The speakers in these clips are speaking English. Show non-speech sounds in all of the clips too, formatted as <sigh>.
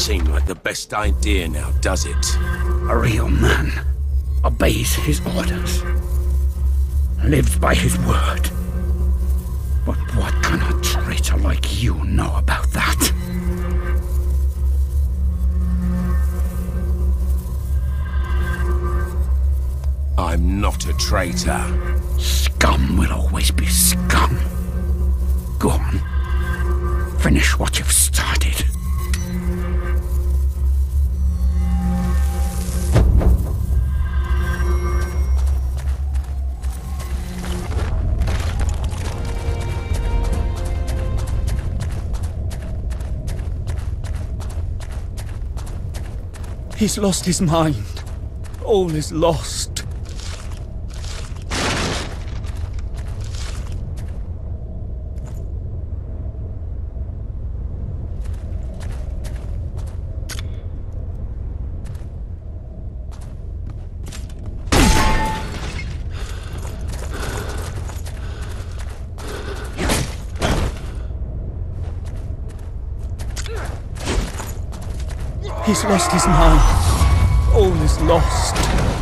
Attacking me doesn't seem like the best idea now, does it? A real man obeys his orders, lives by his word. But what can a traitor like you know about that? I'm not a traitor. Scum will always be scum. Go on. Finish what you've started. He's lost his mind. All is lost. He's lost his mind. All is lost.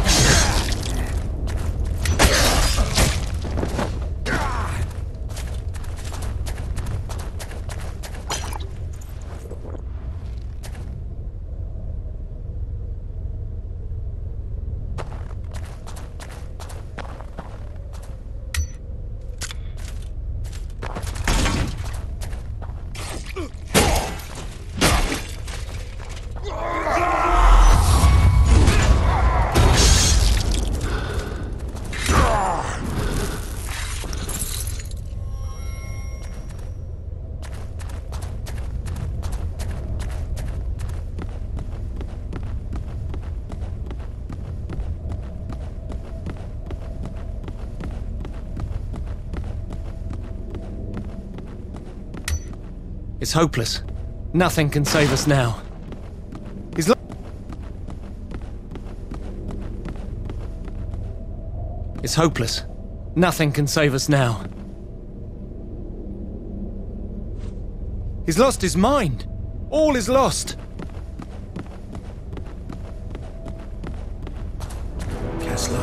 It's hopeless. Nothing can save us now. He's lo- It's hopeless. Nothing can save us now. He's lost his mind. All is lost.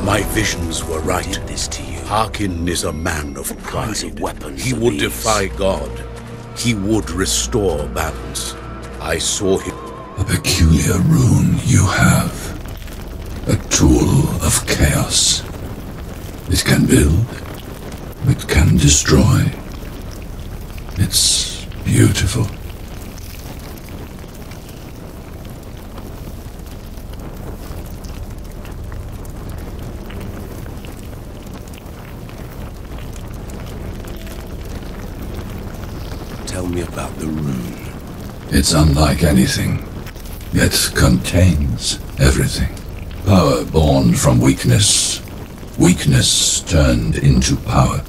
My visions were right. This to you. Harkin is a man of kinds pride. weapons he are would defy God. He would restore balance. I saw him. A peculiar rune you have. A tool of chaos. It can build. It can destroy. It's beautiful. Tell me about the rune. It's unlike anything, yet contains everything. Power born from weakness. Weakness turned into power.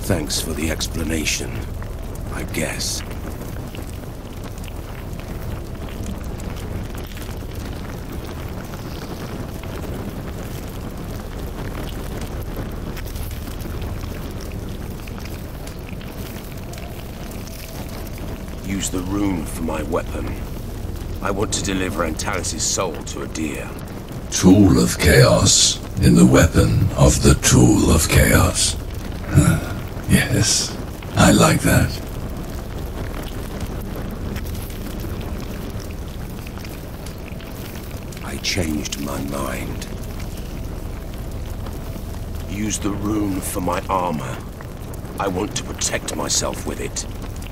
Thanks for the explanation. I guess. Use the rune for my weapon. I want to deliver Antanas' soul to Adyr. Tool of chaos in the weapon of the tool of chaos. <sighs> Yes, I like that. I changed my mind. Use the rune for my armor. I want to protect myself with it.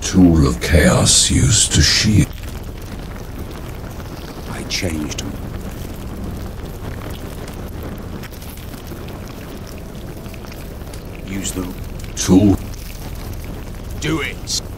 Tool of chaos used to shield. I changed. him. Use the... Tool. Do it!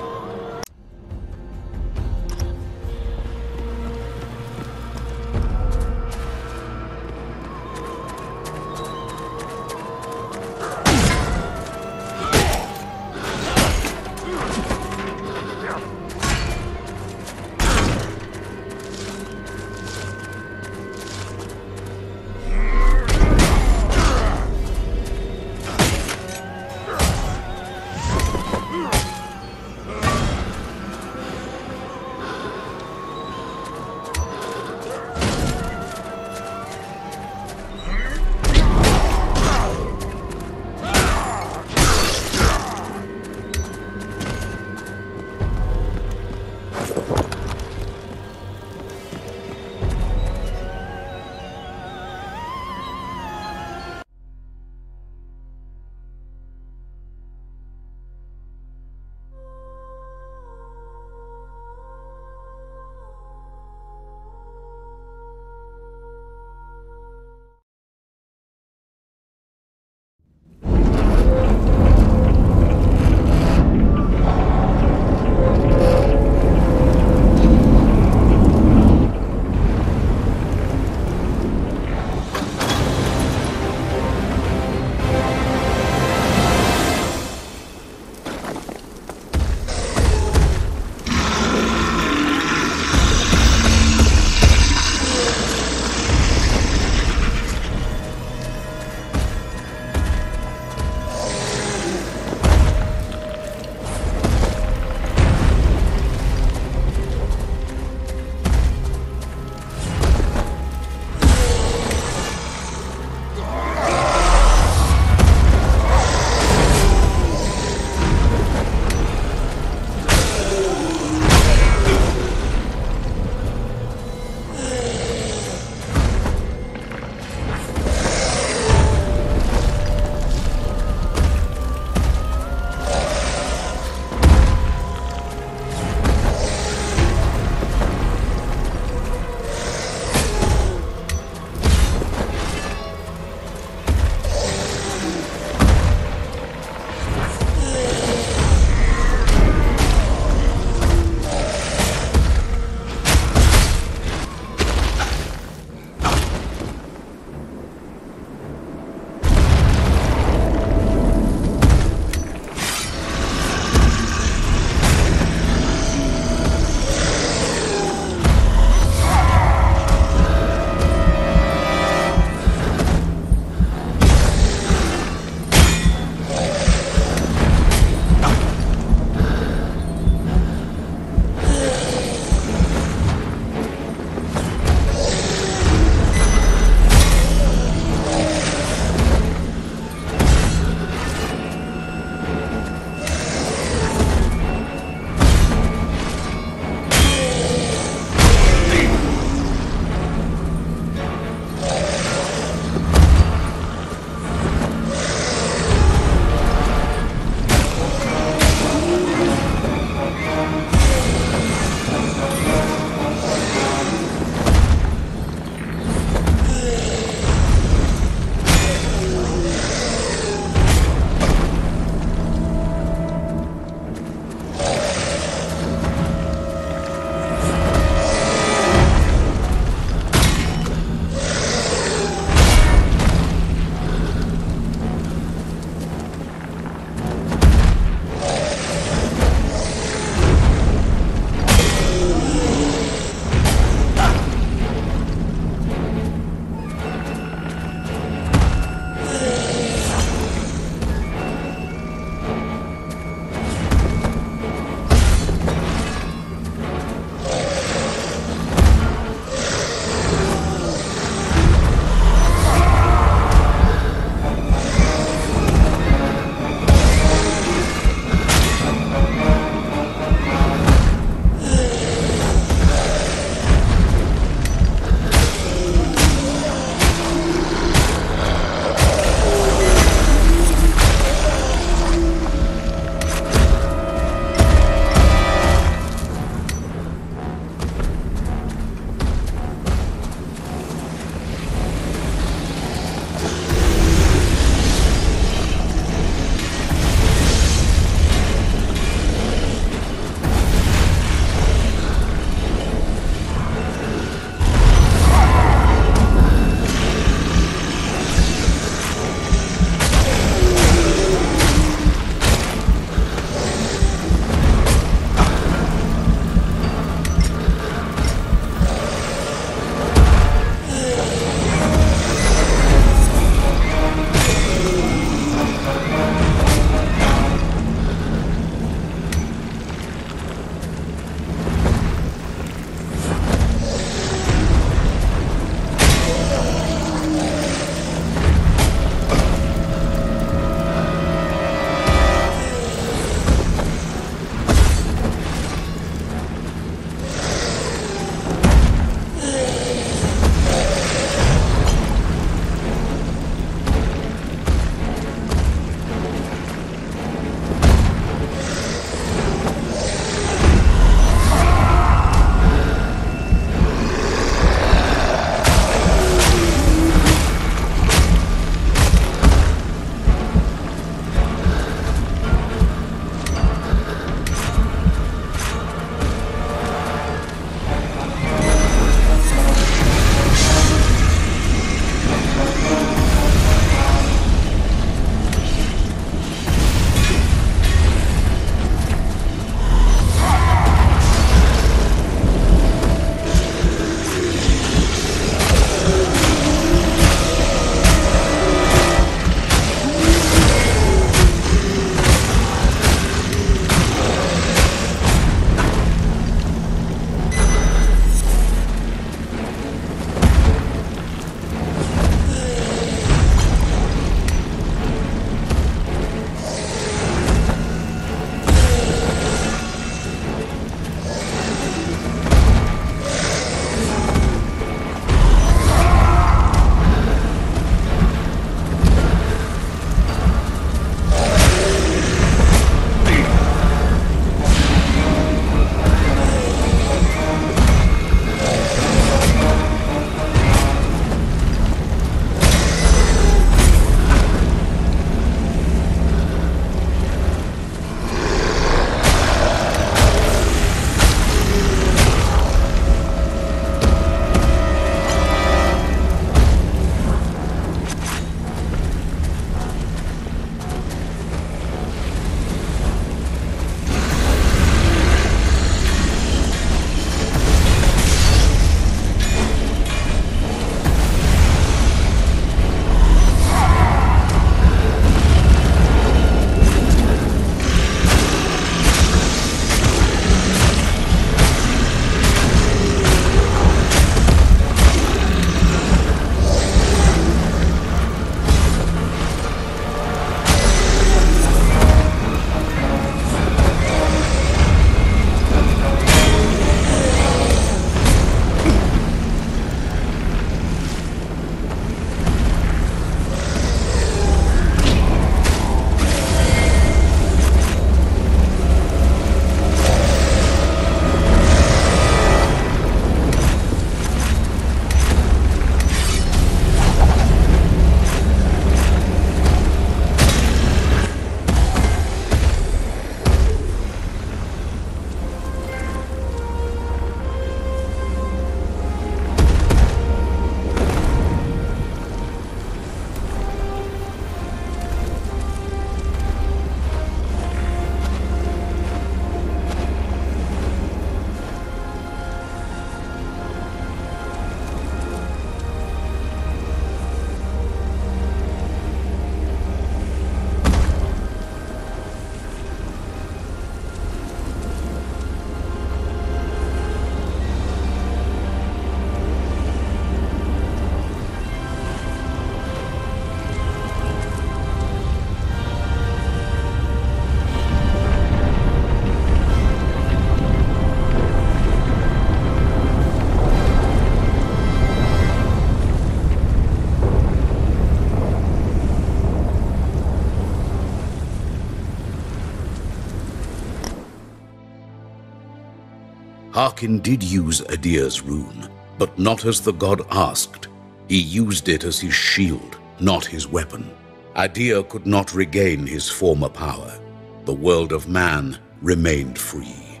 Harkin did use Adyr's rune, but not as the god asked. He used it as his shield, not his weapon. Adyr could not regain his former power. The world of man remained free.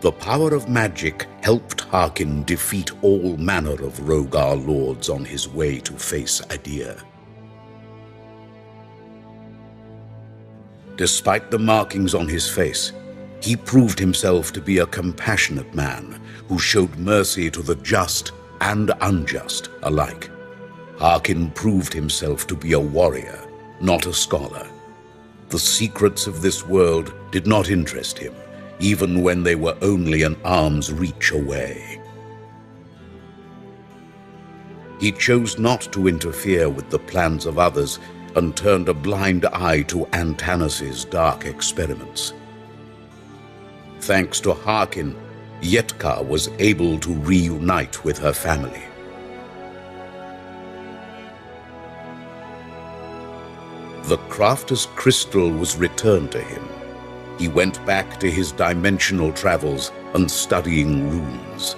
The power of magic helped Harkin defeat all manner of Rhogar lords on his way to face Adir. Despite the markings on his face, he proved himself to be a compassionate man who showed mercy to the just and unjust alike. Harkin proved himself to be a warrior, not a scholar. The secrets of this world did not interest him, even when they were only an arm's reach away. He chose not to interfere with the plans of others and turned a blind eye to Antanas' dark experiments. Thanks to Harkin, Yetka was able to reunite with her family. The Crafter's crystal was returned to him. He went back to his dimensional travels and studying runes.